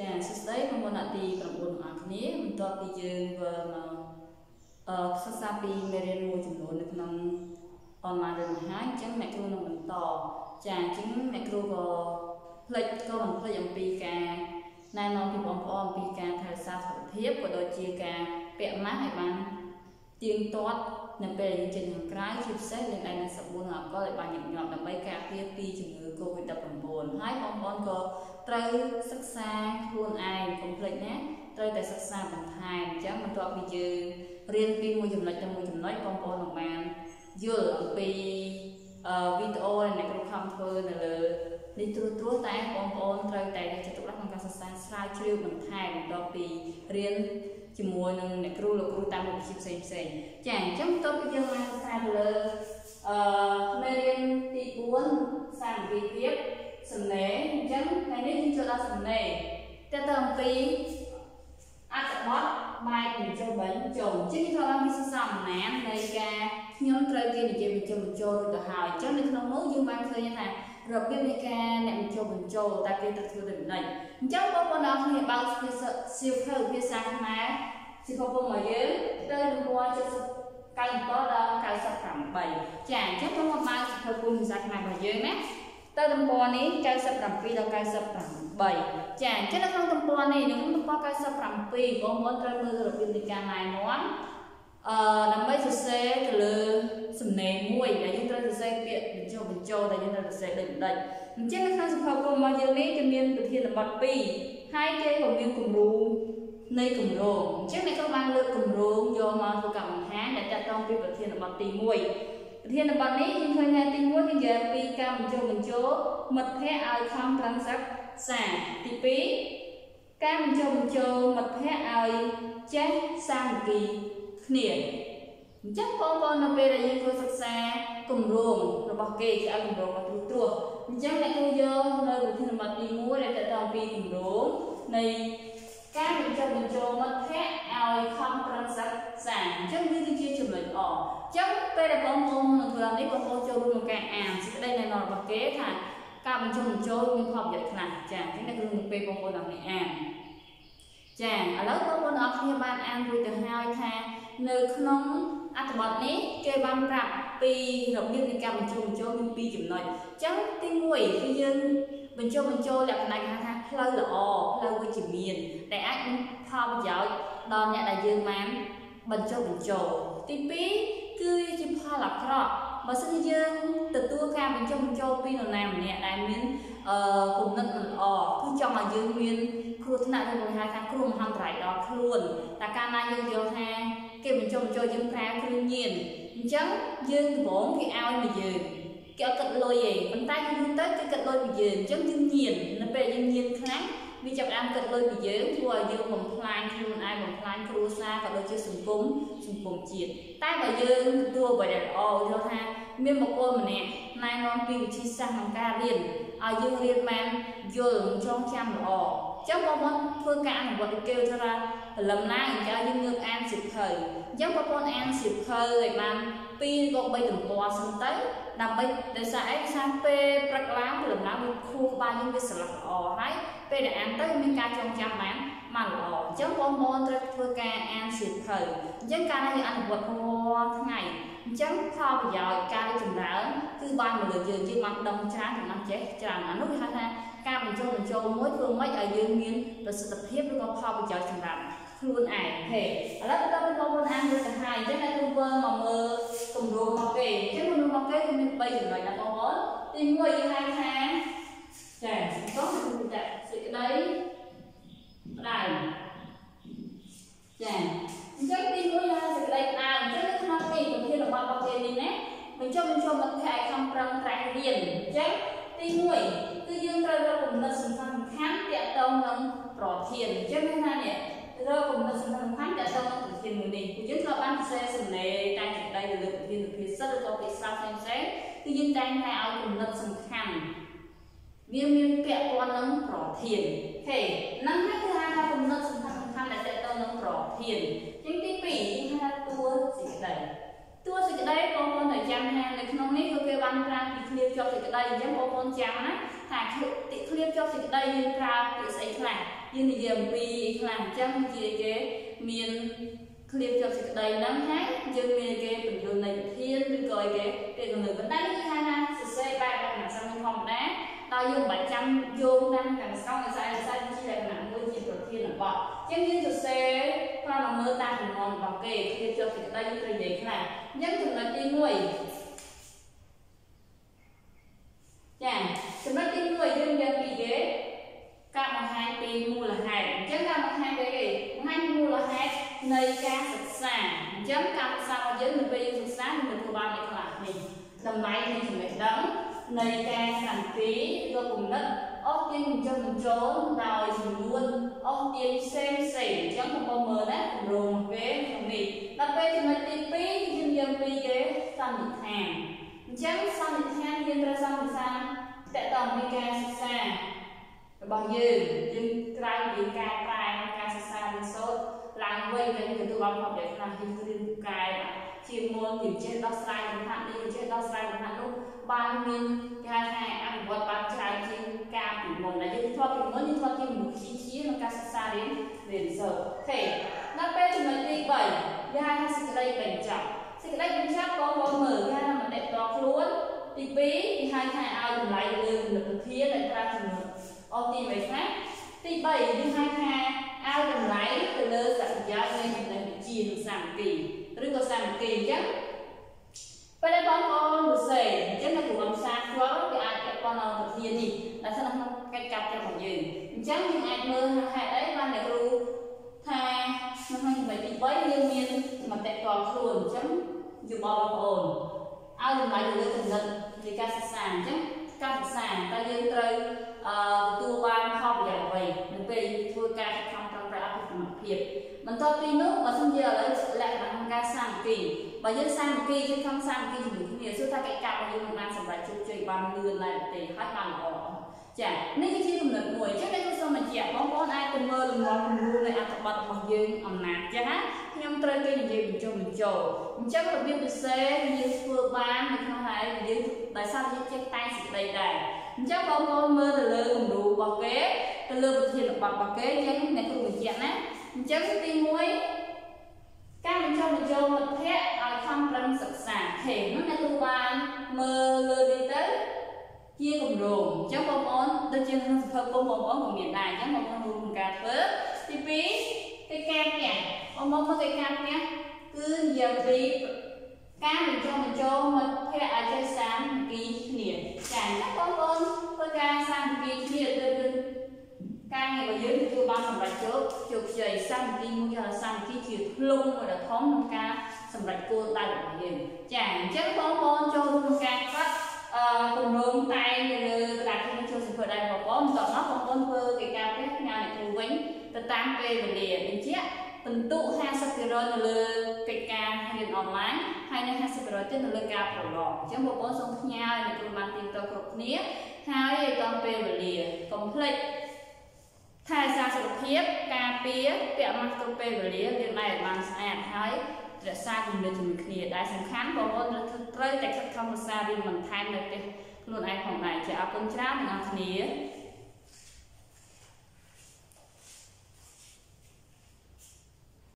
ចាសួស្តីបងប្អូនអ្នកទី9ទាំងអស់គ្នាបន្ទាប់ពីយើងវិលមកអឺសិក្សាពីមេរៀនមួយចំនួននៅក្នុងអនឡាញរឿងនេះហើយអញ្ចឹងអ្នកគ្រូនឹងបន្តចាអញ្ចឹងអ្នកគ្រូក៏ផ្លេចក៏មិនផ្លេចអំពីការណែនាំពីបងប្អូនអំពីការថែរក្សាសុខភាពក៏ដូចជាការពាក់ម៉ាស់ឲ្យបានទៀងទាត់ នៅពេលយើងចេញខាងក្រៅជាពិសេសយើងអាចនឹងសាប៊ូនអាល់កុលឲ្យបានញឹកញាប់ដើម្បីការពារពីជំងឺ Covid-19 ហើយបងប្អូនក៏ត្រូវសិក្សាខ្លួនឯងកុំភ្លេចណាត្រូវតែសិក្សាបន្ថែមអញ្ចឹងបន្ទាប់ពីយើងរៀនពីមួយចំណុចទៅមួយចំណុចបងប្អូននឹងបានយល់អំពីវីដេអូដែលអ្នកគ្រូខំធ្វើនៅលើនេះត្រួសត្រាសតែបងប្អូនត្រូវតែចិត្តទុកដាក់ក្នុងការសិក្សាស្រាវជ្រាវបន្ថែមបន្ទាប់ពីរៀន ជាមួយនឹងអ្នកគ្រូលោកគ្រូតាមមុខវិជ្ជាផ្សេងផ្សេងចាអញ្ចឹងបន្ទាប់ពីយើងបានសិក្សាទៅលើអឺមេរៀនទី4សាមគ្គីភាពសំណេរអញ្ចឹងថ្ងៃនេះយើងចូលដល់សំណេរតើតើអំពីអត្ថបទបែបបញ្ចូលបញ្ចូលអញ្ចឹងខ្ញុំបានមានសរសអំណាននៃការខ្ញុំត្រូវគេនិយាយបញ្ចូលបញ្ចូលរួចទៅហើយអញ្ចឹងនៅក្នុងនោះយើងបានឃើញថា របៀបនៃការអ្នកបញ្ចូលបញ្ចូលតើគេត្រូវធ្វើដូចម្ដេចអញ្ចឹងបងប្អូនអរគ្នាបើកសៀវភៅភាសាខ្មែរសិភពពុំមកយើងទៅទំព័រ70 97ដល់98ចាអញ្ចឹងបងប្អូនបើកសិភៅពុំភាសាខ្មែររបស់យើងណាទៅទំព័រនេះ97ដល់98ចាអញ្ចឹងនៅក្នុងទំព័រនេះនៅក្នុងទំព័រ97បងប្អូនត្រូវមើលរបៀបនៃការណែនាំ អឺដើម្បីសរសេរទៅលើសំណេរមួយដែលយើងត្រូវសរសេរពាក្យបញ្ចុះបញ្ចូលដែលយើងត្រូវសរសេរដូចម្ដេចអញ្ចឹងនៅក្នុងសភៅគុំរបស់យើងនេះគឺមានប្រធានបទ2ហើយគេក៏មានគំរូនៃគម្រោងអញ្ចឹងអ្នកក៏បានលើកគម្រោងយកមកធ្វើកម្មវិធីដែលតាក់ទងពីប្រធានបទទី1ប្រធានបទនេះយើងឃើញថាទី1គឺនិយាយពីការបញ្ចូលបញ្ចូលមិត្តភ័ក្តិឲ្យខំប្រឹងសិក្សាទី2ការបញ្ចូលបញ្ចូលមិត្តភ័ក្តិឲ្យចេះសាមគ្គី គ្នាអញ្ចឹងបងប្អូននៅពេលដែលយើងធ្វើសិក្សាគម្រោងរបស់គេគេឲ្យគម្រោងមកទូទួអញ្ចឹងអ្នកគ្រូយកនៅវិធានបទទី1ដែលតទៅពីគម្រោងនៃការបញ្ចុះបញ្ចូលមិត្តភ័ក្តិឲ្យខំប្រឹងសិក្សាអញ្ចឹងវាគឺជាចំណុចល្អអញ្ចឹងពេលដែលបងប្អូននឹងធ្វើនេះបងប្អូនចូលរួមក្នុងការអានសេចក្តីណែនាំរបស់គេថាការបញ្ចុះបញ្ចូលមានផលប្រយោជន៍ខ្លះចាអញ្ចឹងអ្នកគ្រូនឹងពេលបងប្អូនទាំងនេះអាន ចាឥឡូវបងប្អូនអរគ្នាបានអានរួចទៅហើយថា នៅក្នុងអត្ថបទនេះគេបានប្រាប់ពីរបៀបនៃការបញ្ចូលបញ្ចូលមានពីរចំណុចអញ្ចឹងទី1គឺយើងបញ្ចូលបញ្ចូលលក្ខណៈគេហៅថាផ្លូវល្អផ្លូវវិជ្ជមាន ដែលអាចមានផលប្រយោជន៍ដល់អ្នកដែលយើងបានបញ្ចូលបញ្ចូលទី2គឺជាផលអាក្រក់បើសិនជាយើងទទួលការបញ្ចុះបញ្ចូលពីនរណាម្នាក់ដែលមានអឺគំនិតមិនល្អគឺចង់ឲ្យយើងមាន គ្រោះថ្នាក់ឬក៏ហៅថាគ្រោះមហន្តរាយដល់ខ្លួនតែកាលណាយើងយល់ថាគេបញ្ចុះបញ្ចូលយើងប្រើគ្រឿងញៀនអញ្ចឹងយើងដំបងគេឲ្យមកយើងគេអត់គិតលុយទេប៉ុន្តែយូរទៅគេគិតលុយពីយើងអញ្ចឹងយើងញៀននៅពេលយើងញៀនខ្លាំងវាចាប់ផ្ដើមគិតលុយពីយើងធ្វើឲ្យយើងបំផ្លាញខ្លួនឯងបំផ្លាញគ្រួសារក៏ដូចជាសង្គមសង្គមជាតិតែបើយើងទទួលអ្វីដែលល្អយល់ថាមានបុគ្គលម្នាក់ណែនាំពីវិធីសាស្ត្រក្នុងការរៀន ឲ្យយើងរៀនបានយល់ចងចាំល្អចឹងបងប្អូនធ្វើការអនុវត្តគេថាព្រលឹមណាអញ្ចឹងយើងងើបអានសិភៅអញ្ចឹងបងប្អូនអានសិភៅឲ្យបាន2ក៏3ទំព័រសិនទៅដើម្បីដោយសារអីសារពេលព្រឹកឡើងព្រលឹមឡើងគ្រូក្បាលយើងវាស្រឡះល្អហើយពេលដែលអានទៅមានការចងចាំបានបានល្អអញ្ចឹងបងប្អូនត្រូវធ្វើការអានសិភៅអញ្ចឹងការដែលយើងអនុវត្តរាល់ថ្ងៃ អញ្ចឹងផលប្រយោជន៍ការចម្រើនគឺបានមកលើយើងយើងបានដឹងច្រើនចំណេះចេះច្រើនអានោះគេហៅថាការបញ្ចូលបញ្ចូលមួយធ្វើម៉េចឲ្យយើងមានប្រសិទ្ធភាពឬក៏ផលប្រយោជន៍សម្រាប់ខ្លួនឯងហេឥឡូវបន្តពីបងប្អូនអានរួចទៅហើយអញ្ចឹងអ្នកគ្រូវើមកមើលគម្រោងរបស់គេអញ្ចឹងគម្រោងរបស់គេគឺមាន3ចំណុចណាបងប្អូនទី1យើងហៅថាចាបន្តគឺដាក់សេចក្តីផ្ដើមចាអញ្ចឹងទី1 នេះណាបញ្ចុះបញ្ចូលមិត្តភ័ក្តិឲ្យខំប្រឹងប្រែងរៀនអញ្ចឹងទី1គឺយើងត្រូវរកគំនិតសំខាន់សំខាន់ទាក់ទងនឹងប្រធានអញ្ចឹងមានថានេះរកគំនិតសំខាន់សំខាន់ទាក់ទងនឹងប្រធានមួយនេះគឺយើងត្រូវបានសរសេរសំណេរតែចក្តីទៅលើប្រធានសុភាសិតឬក៏ភាសាផ្សេងផ្សេងគឺយើងតែងតែឲ្យគំនិតសំខាន់វាមានពាក់ព័ន្ធនឹងប្រធានហេហ្នឹងហើយគឺថាគំនិតសំខាន់សំខាន់ដែលទាក់ទងនឹងប្រធានជាងទី2យើងហៅថាតួសេចក្តីតួសេចក្តី ក្នុងនេះគឺគេបានប្រើពីឃ្លាជាប់សេចក្តីអញ្ចឹងបងប្អូនចាំណាថាឃ្លាជាប់សេចក្តីយើងប្រើពាក្យស្អីខ្លះយយើងនិយាយអំពីខ្លះអញ្ចឹងជាគេមានឃ្លាជាប់សេចក្តីហ្នឹងហើយយើងមានគេបញ្យល់នៃវិធានឬក៏អីគេគេកំណត់ប៉ុន្តែគេហៅថាសរសេរបែបលក្ខណៈសាមញ្ញធម្មតាដោយយើងមិនបាច់ចាំយោងតាមខាងស្រុងឯខ្សែខ្សែជាលក្ខណៈមួយជាប្រធានបទអញ្ចឹងយើងសរសេរប្រហែលមើលតាមចំនួនរបស់គេឃ្លាជាប់សេចក្តីយើងត្រូវនិយាយខ្លះអញ្ចឹងចំណុចទី1ចាចំណុចទី1យើងយកពីគេការបង្ហាញពីមូលហេតុអញ្ចឹងការបង្ហាញពីគេបង្ហាញពីមូលហេតុនៃការសិក្សាអញ្ចឹងការសិក្សារបស់យើងនៅពេលយើងសិក្សាយើងនឹងធ្វើបានដូចខ្លះនេះតម្លៃនៃចំណេះដឹង នៃការសាមគ្គីឬគំនិតអស់ទាញបញ្ចុះបញ្ចូលដោយចំនួនអស់ទាញផ្សេងផ្សេងអញ្ចឹងបងប្អូនមើលណាគម្រោងគេក្នុងនេះដល់ពេលចំណុចទី2យើងយកពីគេសន្និដ្ឋានអញ្ចឹងសន្និដ្ឋានយើងត្រូវសន្និដ្ឋានតកតអំពីការសិក្សារបស់យើងយើងក្រៅពីការប្រែការសិក្សារៀនសូត្រឡើងវិញទៅទទួលបានផលប្រយោជន៍ខ្លះយើងរៀនពូកែជាមុនយើងចេះដោះស្រាយបញ្ហានេះយើងចេះដោះស្រាយបញ្ហានោះ បានមានគេហៅថាអនុវត្តបានច្រើនជាងការពីមុនដែលយើងធ្លាប់ពីមុនយើងធ្លាប់ជាមនុស្សជាជាក្នុងការសិក្សារៀនរៀនសូត្រអូខេដល់ពេលចំណុចទី3យើងហៅថាសេចក្តីបញ្ចប់សេចក្តីបញ្ចប់បងប្អូនមើលគេហៅថាមតិតខ្លួនទី2គេហៅថាឲ្យតម្លៃលើគំនិតវិធានដែលប្រើជំនួយអស់ទី3ខ្លះទី3យើងហៅថាឲ្យតម្លៃទៅលើសក្តានុពលនៃចំណេះវិជ្ជានិងសាមគ្គីឬក៏សាមគ្គីអញ្ចឹងពេលដែលបងប្អូន ញ្ចឹងយើងអាចមើលហេតុអីបានអ្នកគ្រូថានៅក្នុងចំណុចទី3យើងមានមតិតខ្លួនអញ្ចឹងយោបល់បងប្អូនឲ្យតម្លៃលើគំនិតនៃការសិក្សាអញ្ចឹងការសិក្សាតើយើងត្រូវអឺទទួលបានផលប្រយោជន៍អ្វីនៅពេលធ្វើការខិតខំប្រឹងប្រែងអភិសមត្ថភាពបន្ទាប់ពីនោះបើសិនជាឥឡូវលក្ខណៈក្នុងការសាមគ្គីបើយើងសាមគ្គីយើងខំសាមគ្គីជាមួយគ្នាសួរថាកិច្ចការរបស់យើងនឹងបានសម្រេចជោគជ័យបានលឿនដែរទេហើយបានល្អ ចានេះគឺជាគំនិតមួយអញ្ចឹងខ្ញុំសូមបញ្ជាក់បងប្អូនអាចទៅមើលលំនាំគំរូនៃអត្ថបទរបស់យើងអំណាចចាស់ខ្ញុំត្រូវគេនិយាយបញ្ចុះបញ្ចូលអញ្ចឹងរបៀបពិសេសយើងធ្វើបាននៅក្នុងហើយយើងដោយសារយើងចេះតែសេចក្តីដែរអញ្ចឹងបងប្អូនមើលទៅលើគំរូរបស់គេទៅលើប្រធានបទរបស់គេអញ្ចឹងអ្នកគ្រូបញ្ជាក់ណាអញ្ចឹងទី1ការបញ្ចុះបញ្ចូលមិត្តភ័ក្តិឲ្យខំប្រឹងសិក្សាហេនោះអ្នកគ្រូបានមើលលើនេះទៅ ជាគម្រោងអញ្ចឹងបងប្អូនដូចជាក្នុងសភៅគុំបងប្អូនក៏មានដែរអញ្ចឹងបងប្អូនរួមក្នុងការធ្វើទី2កិច្ចការផ្ទះបងប្អូនមើលកិច្ចការផ្ទះគឺនិយាយពីការបញ្ចុះបញ្ចូលមិត្តភ័ក្តិឲ្យចេះសាមគ្គីគ្នាចា៎បងប្អូនធ្វើការសាមគ្គីគ្នាទៅការងាររបស់យើងទទួលបានសម្រេចជោគជោគជ័យសាមគ្គីមួយយ៉ាងសាមគ្គីជាភ្លុងមួយដ៏ធំក្នុងការសម្រេចគោលដៅរបស់យើងចា៎អញ្ចឹងបងប្អូនចូលរួមក្នុងការកាត់ អឺគម្រោងតែងនៅលើក្តារខ្ញុំចូលសភើដែរបងប្អូនបន្ទាប់មកបងប្អូនធ្វើកិច្ចការផ្ទះផ្ញើអ្នកគ្រូវិញទៅតាមពេលវេលាបញ្ជាក់ពិន្ទុ50%នៅលើកិច្ចការរៀនអនឡាញហើយនៅ50%ទៀតនៅលើការប្រឡងអញ្ចឹងបងប្អូនសូមផ្ញើអ្នកគ្រូបានទីតគ្រប់គ្នាហើយឲ្យតាមពេលវេលាកុំភ្លេចថែរក្សាសុខភាពការពារពាក់ម៉ាស់គ្រប់ពេលវេលាលាងដៃឲ្យបានស្អាតហើយ រក្សាគំនិតជាមួយគ្នាដែលសំខាន់បងប្អូនត្រូវតែខិតខំរក្សារៀនបន្ថែមនៅផ្ទះខ្លួនឯងផងដែរចាអរគុណច្រើនអ្នកនរគ្នា